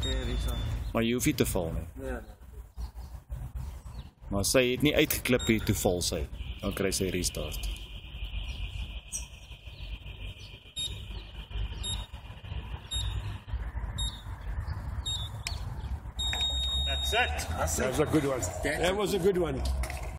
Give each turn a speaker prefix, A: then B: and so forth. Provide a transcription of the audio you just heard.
A: Okay,
B: Maar jy hoef nie te val nie.
A: Nee.
B: Maar sy het nie uitgeklip hier toe val sy. Dan kry sy restart.
C: That's it.
D: That was a good one. That was a good one.